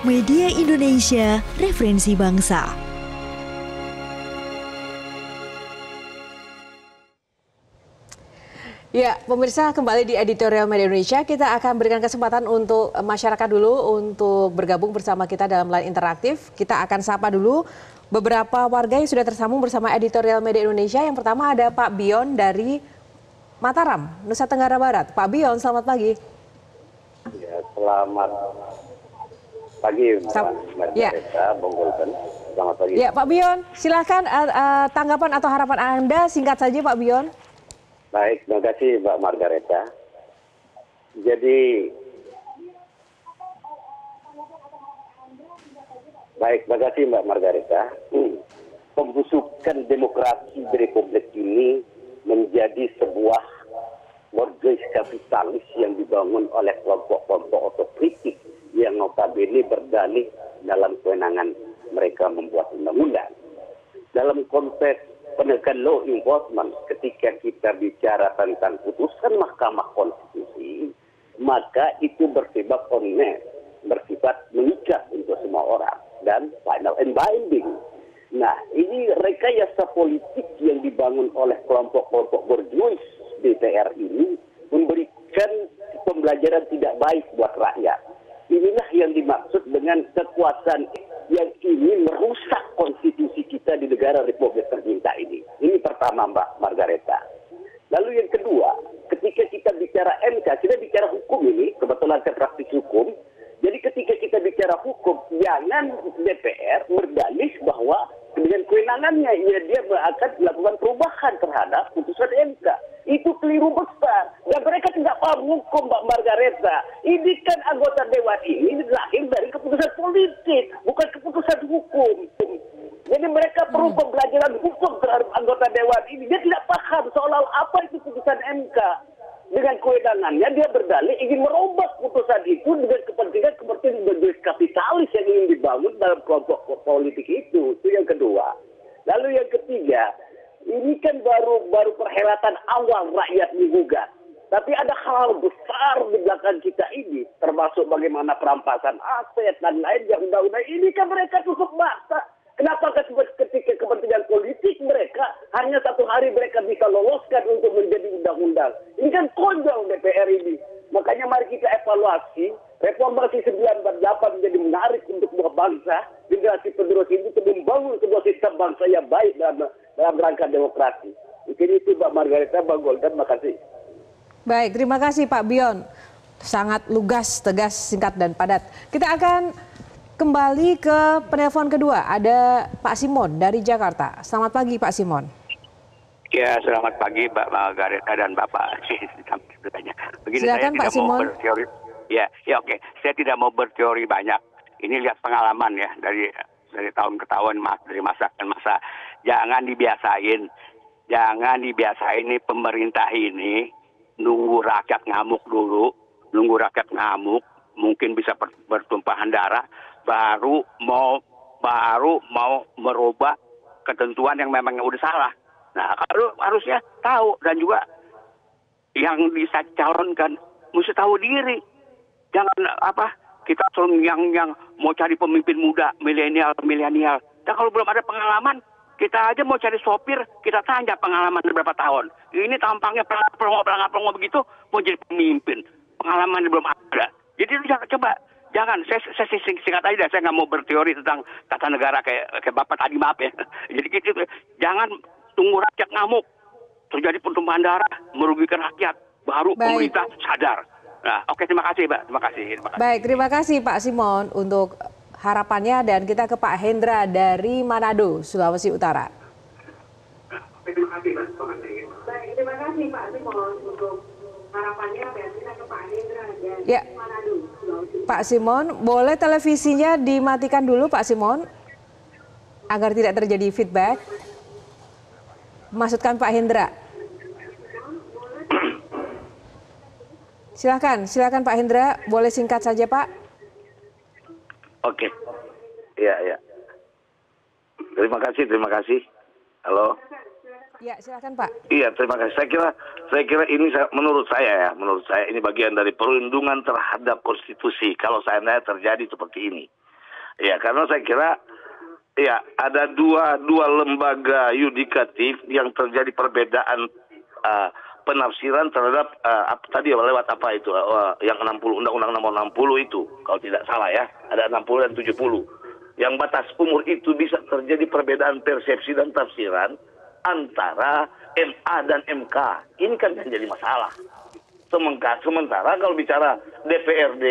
Media Indonesia, referensi bangsa. Ya, pemirsa kembali di editorial Media Indonesia. Kita akan berikan kesempatan untuk masyarakat dulu untuk bergabung bersama kita dalam line interaktif. Kita akan sapa dulu beberapa warga yang sudah tersambung bersama editorial Media Indonesia. Yang pertama ada Pak Bion dari Mataram, Nusa Tenggara Barat. Pak Bion, selamat pagi. Ya, selamat pagi, Mbak ya. Bung Selamat pagi. Ya, Pak Bion, silakan uh, uh, tanggapan atau harapan Anda singkat saja, Pak Bion. Baik, terima kasih Mbak Margareta. Jadi, baik, terima kasih Mbak Margareta. Pembusukan demokrasi di Republik ini menjadi sebuah mortgage kapitalis yang dibangun oleh kelompok-kelompok otokritik yang notabene berdalih dalam kewenangan mereka membuat undang-undang. Dalam konteks penegakan law enforcement ketika kita bicara tentang putusan Mahkamah Konstitusi, maka itu bersifat omnes, bersifat mengikat untuk semua orang dan final and binding. Nah, ini rekayasa politik yang dibangun oleh kelompok-kelompok berjuis DPR ini memberikan pembelajaran tidak baik buat rakyat. Inilah yang dimaksud dengan kekuasaan yang ingin merusak konstitusi kita di negara Republik tercinta ini. Ini pertama Mbak Margareta. Lalu yang kedua, ketika kita bicara MK, kita bicara hukum ini, kebetulan saya praktis hukum, jadi ketika kita bicara hukum, jangan DPR berdalih bahwa dengan kewenangannya ya dia akan melakukan perubahan terhadap putusan MK. Itu keliru besar. Dan mereka tidak paham hukum Mbak Margareta. Ini kan anggota Dewan ini lahir dari keputusan politik, bukan keputusan hukum. Jadi mereka perlu pembelajaran hukum terhadap anggota Dewan ini. Dia tidak paham soal apa itu putusan MK dengan kewenangannya dia berdalih ingin merubah putusan itu dengan kepentingan kepentingan berjuis kapitalis yang ingin dibangun dalam kelompok politik itu. Itu yang kedua. Lalu yang ketiga, ini kan baru baru perhelatan awal rakyat digugat. Tapi ada hal besar di belakang kita ini, termasuk bagaimana perampasan aset dan lainnya, undang-undang ini kan mereka cukup maksa Kenapa ketika kepentingan politik mereka hanya satu hari mereka bisa loloskan untuk menjadi undang-undang? Ini kan konyol DPR ini. Makanya mari kita evaluasi reformasi 948 menjadi menarik untuk sebuah bangsa, generasi penerus ini untuk membangun sebuah sistem bangsa yang baik dalam, dalam rangka demokrasi. Mungkin itu Mbak Margareta, Bang Goldan, kasih. Baik, terima kasih Pak Bion. Sangat lugas, tegas, singkat, dan padat. Kita akan kembali ke penelpon kedua. Ada Pak Simon dari Jakarta. Selamat pagi Pak Simon. Ya, selamat pagi Mbak Margareta dan Bapak. Begini, Silakan saya Pak Simon. Ya, ya oke. Saya tidak mau berteori banyak. Ini lihat pengalaman ya dari dari tahun ke tahun mas dari masa ke masa. Jangan dibiasain, jangan dibiasain ini pemerintah ini nunggu rakyat ngamuk dulu, nunggu rakyat ngamuk, mungkin bisa bertumpahan darah, baru mau baru mau merubah ketentuan yang memang udah salah. Nah, kalau harusnya tahu dan juga yang bisa calonkan mesti tahu diri jangan apa kita selalu yang yang mau cari pemimpin muda milenial milenial. Dan kalau belum ada pengalaman kita aja mau cari sopir kita tanya pengalaman berapa tahun. Ini tampangnya pelongo begitu mau jadi pemimpin. Pengalaman belum ada. Jadi itu jangan coba jangan. Saya, saya sing, singkat aja saya nggak mau berteori tentang tata negara kayak kayak bapak tadi maaf ya. Jadi gitu jangan tunggu rakyat ngamuk. Terjadi pertumpahan darah merugikan rakyat. Baru Baik. pemerintah sadar Nah, oke terima kasih, Pak. Terima kasih. Terima kasih. Baik, terima kasih Pak Simon untuk harapannya dan kita ke Pak Hendra dari Manado, Sulawesi Utara. terima kasih, Pak. Baik, terima kasih Pak Simon untuk harapannya dan kita ke Pak Hendra dari ya. Manado, Sulawesi Utara. Pak Simon, boleh televisinya dimatikan dulu Pak Simon agar tidak terjadi feedback. Maksudkan Pak Hendra. Silakan, silakan Pak Hendra, boleh singkat saja Pak. Oke, iya iya. Terima kasih, terima kasih. Halo. Ya, silakan Pak. Iya, terima kasih. Saya kira, saya kira ini menurut saya ya, menurut saya ini bagian dari perlindungan terhadap konstitusi. Kalau saya terjadi seperti ini, ya karena saya kira ya ada dua dua lembaga yudikatif yang terjadi perbedaan uh, penafsiran terhadap uh, apa, tadi lewat apa itu uh, yang 60 undang-undang nomor 60 itu kalau tidak salah ya. Ada 60 dan 70 yang batas umur itu bisa terjadi perbedaan persepsi dan tafsiran antara MA dan MK ini kan menjadi masalah. Sementara, sementara kalau bicara DPRD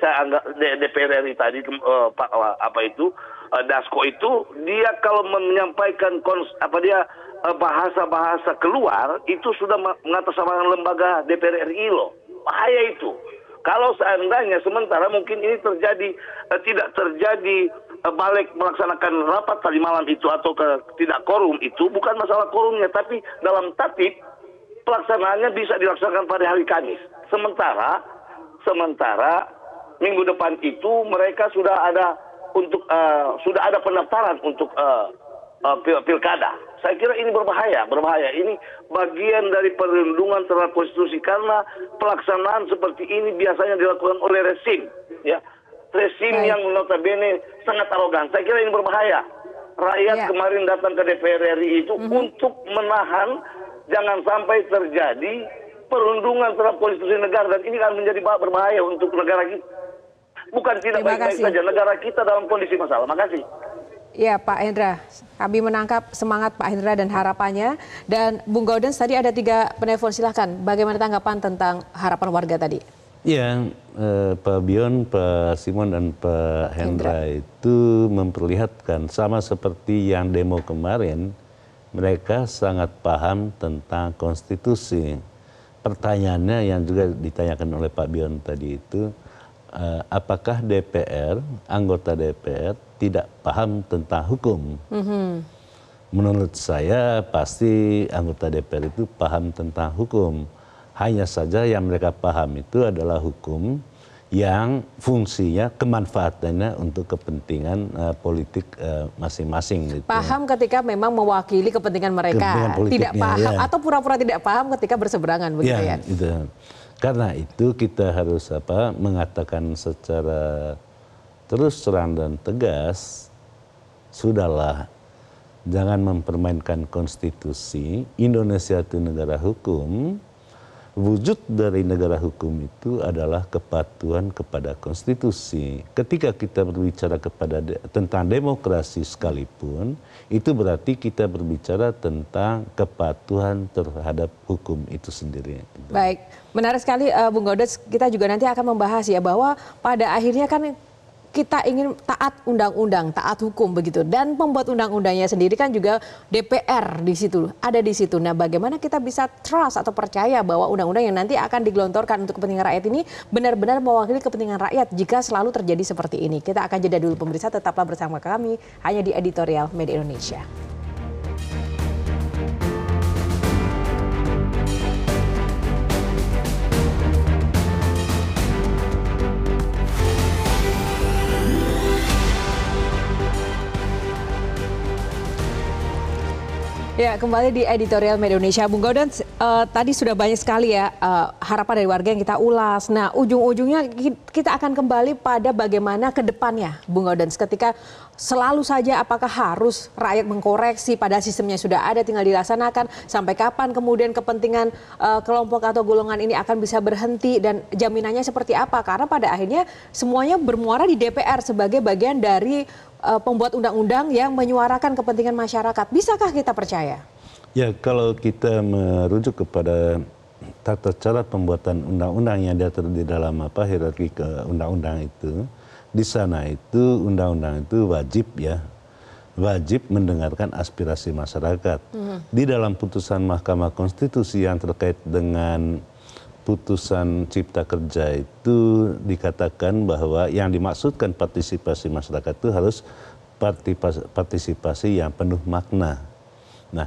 saya anggap DPR RI tadi uh, Pak uh, apa itu uh, Dasko itu dia kalau menyampaikan kons, apa dia Eh, bahasa-bahasa keluar itu sudah mengatasnamakan lembaga DPR RI loh. Bahaya itu. Kalau seandainya sementara mungkin ini terjadi uh, tidak terjadi uh, balik melaksanakan rapat tadi malam itu atau ke tidak korum itu bukan masalah korumnya tapi dalam tatip pelaksanaannya bisa dilaksanakan pada hari Kamis. Sementara sementara minggu depan itu mereka sudah ada untuk uh, sudah ada pendaftaran untuk uh, uh, pil pilkada. Saya kira ini berbahaya, berbahaya. Ini bagian dari perlindungan terhadap konstitusi karena pelaksanaan seperti ini biasanya dilakukan oleh resim, ya. Resim Baik. yang notabene sangat arogan. Saya kira ini berbahaya. Rakyat ya. kemarin datang ke DPR RI itu mm -hmm. untuk menahan jangan sampai terjadi perlindungan terhadap konstitusi negara dan ini akan menjadi berbahaya untuk negara kita. Bukan tidak baik-baik saja, negara kita dalam kondisi masalah. Makasih. Ya Pak Hendra, kami menangkap semangat Pak Hendra dan harapannya. Dan Bung Gaudens tadi ada tiga penelpon, silahkan. Bagaimana tanggapan tentang harapan warga tadi? Ya, eh, Pak Bion, Pak Simon, dan Pak Hendra, Hendra itu memperlihatkan sama seperti yang demo kemarin, mereka sangat paham tentang konstitusi. Pertanyaannya yang juga ditanyakan oleh Pak Bion tadi itu, uh, apakah DPR, anggota DPR tidak paham tentang hukum? Menurut saya pasti anggota DPR itu paham tentang hukum. Hanya saja yang mereka paham itu adalah hukum yang fungsinya kemanfaatannya untuk kepentingan uh, politik uh, masing-masing. Gitu. Paham ketika memang mewakili kepentingan mereka, kepentingan tidak paham ya. atau pura-pura tidak paham ketika berseberangan begitu ya. ya? Gitu. Karena itu kita harus apa mengatakan secara terus terang dan tegas, sudahlah jangan mempermainkan konstitusi. Indonesia itu negara hukum. Wujud dari negara hukum itu adalah kepatuhan kepada konstitusi. Ketika kita berbicara kepada de tentang demokrasi sekalipun, itu berarti kita berbicara tentang kepatuhan terhadap hukum itu sendiri. Baik, menarik sekali uh, Bung Godes. Kita juga nanti akan membahas ya bahwa pada akhirnya kan kita ingin taat undang-undang, taat hukum begitu. Dan pembuat undang-undangnya sendiri kan juga DPR di situ, ada di situ. Nah, bagaimana kita bisa trust atau percaya bahwa undang-undang yang nanti akan digelontorkan untuk kepentingan rakyat ini benar-benar mewakili kepentingan rakyat jika selalu terjadi seperti ini. Kita akan jeda dulu pemirsa, tetaplah bersama kami hanya di editorial Media Indonesia. Ya, kembali di editorial Media Indonesia. Bung Gaudan, uh, tadi sudah banyak sekali ya uh, harapan dari warga yang kita ulas. Nah, ujung-ujungnya kita akan kembali pada bagaimana ke depannya, Bung Gaudan. Ketika selalu saja apakah harus rakyat mengkoreksi pada sistemnya sudah ada tinggal dilaksanakan sampai kapan kemudian kepentingan uh, kelompok atau golongan ini akan bisa berhenti dan jaminannya seperti apa? Karena pada akhirnya semuanya bermuara di DPR sebagai bagian dari uh, pembuat undang-undang yang menyuarakan kepentingan masyarakat. Bisakah kita percaya? Ya, kalau kita merujuk kepada tata cara pembuatan undang-undang yang diatur di dalam apa hierarki ke undang-undang itu, di sana itu undang-undang itu wajib ya, wajib mendengarkan aspirasi masyarakat. Hmm. Di dalam putusan Mahkamah Konstitusi yang terkait dengan putusan cipta kerja itu dikatakan bahwa yang dimaksudkan partisipasi masyarakat itu harus partisipasi yang penuh makna. Nah,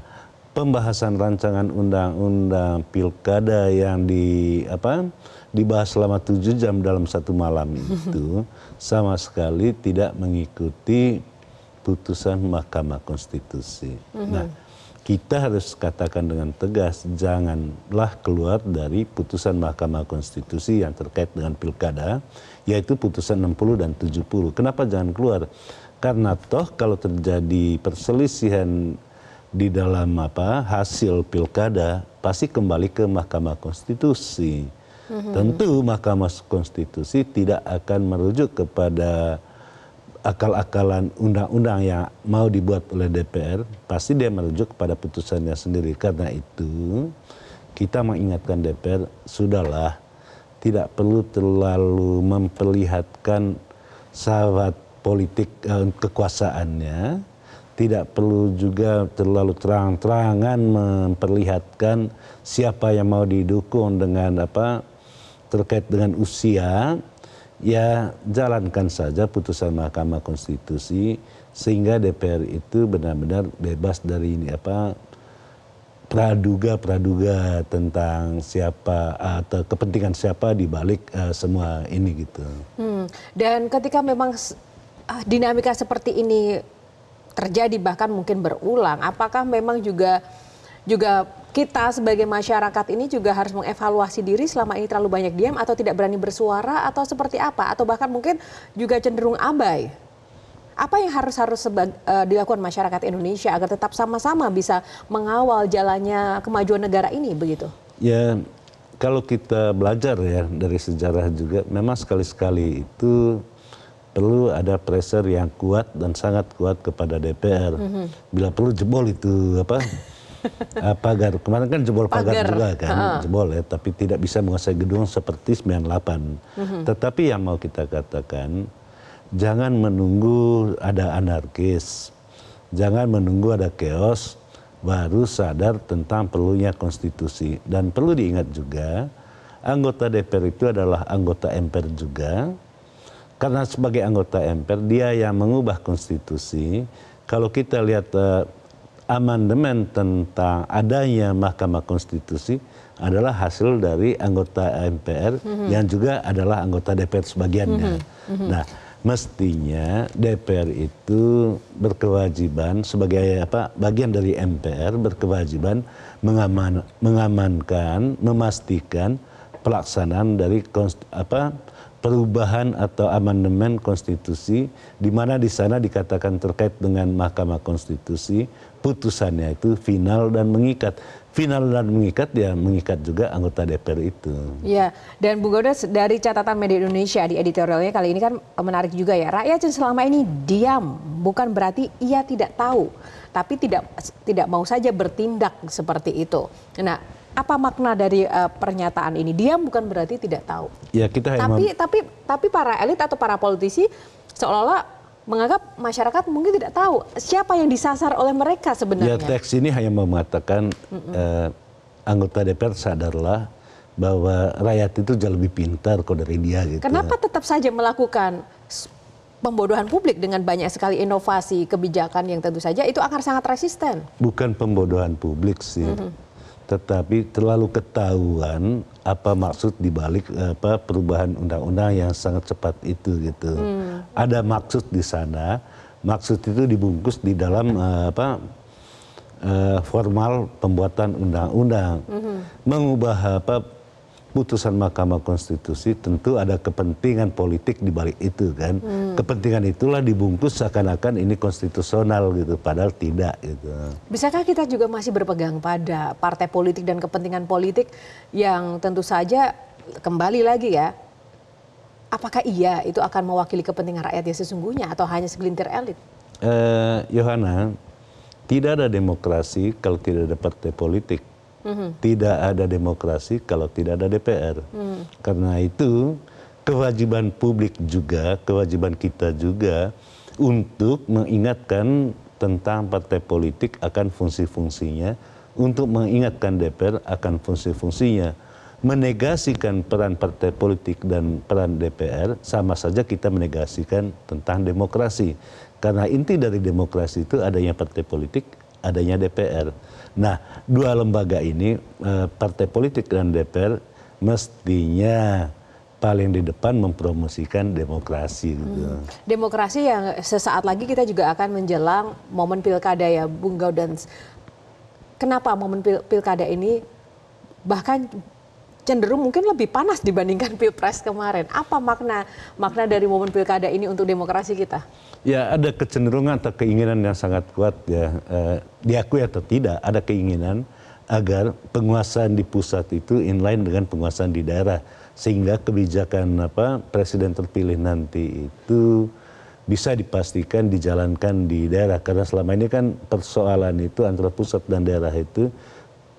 pembahasan rancangan undang-undang pilkada yang di apa dibahas selama tujuh jam dalam satu malam itu sama sekali tidak mengikuti putusan Mahkamah Konstitusi. Nah, kita harus katakan dengan tegas janganlah keluar dari putusan Mahkamah Konstitusi yang terkait dengan pilkada yaitu putusan 60 dan 70. Kenapa jangan keluar? Karena toh kalau terjadi perselisihan di dalam apa hasil pilkada pasti kembali ke Mahkamah Konstitusi. Mm-hmm. Tentu Mahkamah Konstitusi tidak akan merujuk kepada akal-akalan undang-undang yang mau dibuat oleh DPR, pasti dia merujuk pada putusannya sendiri. Karena itu, kita mengingatkan DPR, sudahlah, tidak perlu terlalu memperlihatkan sahabat politik eh, kekuasaannya, tidak perlu juga terlalu terang-terangan memperlihatkan siapa yang mau didukung dengan apa terkait dengan usia ya jalankan saja putusan Mahkamah Konstitusi sehingga DPR itu benar-benar bebas dari ini apa praduga praduga tentang siapa atau kepentingan siapa di balik uh, semua ini gitu. Hmm. Dan ketika memang uh, dinamika seperti ini terjadi bahkan mungkin berulang, apakah memang juga juga kita sebagai masyarakat ini juga harus mengevaluasi diri selama ini terlalu banyak diam atau tidak berani bersuara atau seperti apa atau bahkan mungkin juga cenderung abai. Apa yang harus harus sebag, uh, dilakukan masyarakat Indonesia agar tetap sama-sama bisa mengawal jalannya kemajuan negara ini begitu? Ya, kalau kita belajar ya dari sejarah juga memang sekali-sekali itu perlu ada pressure yang kuat dan sangat kuat kepada DPR. Mm -hmm. Bila perlu jebol itu apa pagar. Kemarin kan jebol pagar, pagar juga kan, uh jebol ya, tapi tidak bisa menguasai gedung seperti 98. Uh -huh. Tetapi yang mau kita katakan, jangan menunggu ada anarkis, jangan menunggu ada chaos, baru sadar tentang perlunya konstitusi. Dan perlu diingat juga, anggota DPR itu adalah anggota MPR juga, karena sebagai anggota MPR dia yang mengubah konstitusi. Kalau kita lihat uh, amandemen tentang adanya Mahkamah Konstitusi adalah hasil dari anggota MPR mm -hmm. yang juga adalah anggota DPR sebagiannya. Mm -hmm. Nah, mestinya DPR itu berkewajiban sebagai apa bagian dari MPR berkewajiban mengaman, mengamankan, memastikan pelaksanaan dari konst, apa perubahan atau amandemen konstitusi di mana di sana dikatakan terkait dengan Mahkamah Konstitusi putusannya itu final dan mengikat. Final dan mengikat ya mengikat juga anggota DPR itu. Ya, dan Bu Godes dari catatan media Indonesia di editorialnya kali ini kan menarik juga ya. Rakyat yang selama ini diam bukan berarti ia tidak tahu, tapi tidak tidak mau saja bertindak seperti itu. Nah, apa makna dari uh, pernyataan ini? Diam bukan berarti tidak tahu. Ya kita tapi tapi tapi para elit atau para politisi seolah-olah menganggap masyarakat mungkin tidak tahu siapa yang disasar oleh mereka Ya sebenarnya. teks ini hanya mengatakan eh, anggota DPR sadarlah bahwa rakyat itu jauh lebih pintar kok dari dia gitu. Kenapa tetap saja melakukan pembodohan publik dengan banyak sekali inovasi kebijakan yang tentu saja itu akan sangat resisten. Bukan pembodohan publik sih, tetapi terlalu ketahuan apa maksud dibalik apa perubahan undang-undang yang sangat cepat itu gitu. Ada maksud di sana, maksud itu dibungkus di dalam eh, apa eh, formal pembuatan undang-undang. Mengubah apa putusan Mahkamah Konstitusi tentu ada kepentingan politik di balik itu kan. Kepentingan itulah dibungkus seakan-akan ini konstitusional gitu, padahal tidak gitu. Bisakah kita juga masih berpegang pada partai politik dan kepentingan politik yang tentu saja kembali lagi ya, apakah iya itu akan mewakili kepentingan rakyat yang sesungguhnya atau hanya segelintir elit? Eh, Yohana, tidak ada demokrasi kalau tidak ada partai politik. Tidak ada demokrasi kalau tidak ada DPR. Karena itu kewajiban publik juga, kewajiban kita juga untuk mengingatkan tentang partai politik akan fungsi-fungsinya, untuk mengingatkan DPR akan fungsi-fungsinya. Menegasikan peran partai politik dan peran DPR sama saja kita menegasikan tentang demokrasi. Karena inti dari demokrasi itu adanya partai politik, adanya DPR. Nah, dua lembaga ini, eh, partai politik dan DPR, mestinya paling di depan mempromosikan demokrasi. Gitu. Demokrasi yang sesaat lagi kita juga akan menjelang momen pilkada ya, Bung Gaudens. Kenapa momen pil- pilkada ini bahkan cenderung mungkin lebih panas dibandingkan pilpres kemarin? Apa makna makna dari momen pilkada ini untuk demokrasi kita? Ya ada kecenderungan atau keinginan yang sangat kuat ya eh, diakui atau tidak ada keinginan agar penguasaan di pusat itu inline dengan penguasaan di daerah sehingga kebijakan apa presiden terpilih nanti itu bisa dipastikan dijalankan di daerah karena selama ini kan persoalan itu antara pusat dan daerah itu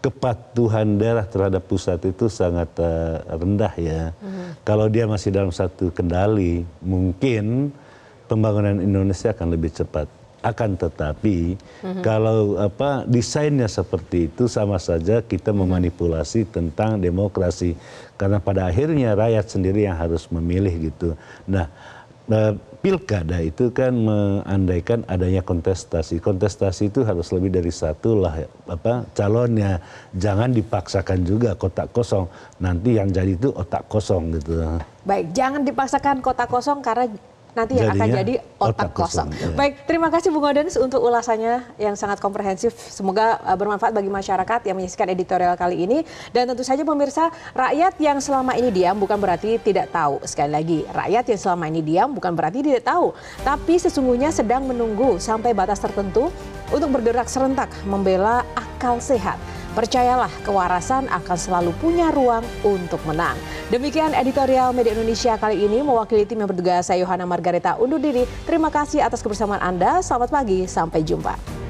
kepatuhan daerah terhadap pusat itu sangat eh, rendah ya. Kalau dia masih dalam satu kendali, mungkin pembangunan Indonesia akan lebih cepat. Akan tetapi kalau apa desainnya seperti itu sama saja kita memanipulasi tentang demokrasi karena pada akhirnya rakyat sendiri yang harus memilih gitu. Nah, eh, pilkada itu kan mengandaikan adanya kontestasi. Kontestasi itu harus lebih dari satu lah apa calonnya. Jangan dipaksakan juga kotak kosong. Nanti yang jadi itu otak kosong gitu. Baik, jangan dipaksakan kota kosong karena nanti yang akan jadi otak, otak kosong. kosong, ya. Baik, terima kasih Bung Gaudens untuk ulasannya yang sangat komprehensif. Semoga uh, bermanfaat bagi masyarakat yang menyaksikan editorial kali ini. Dan tentu saja pemirsa, rakyat yang selama ini diam bukan berarti tidak tahu. Sekali lagi, rakyat yang selama ini diam bukan berarti tidak tahu. Tapi sesungguhnya sedang menunggu sampai batas tertentu untuk bergerak serentak membela akal sehat. Percayalah, kewarasan akan selalu punya ruang untuk menang. Demikian editorial Media Indonesia kali ini mewakili tim yang bertugas saya Yohana Margareta undur diri. Terima kasih atas kebersamaan Anda. Selamat pagi, sampai jumpa.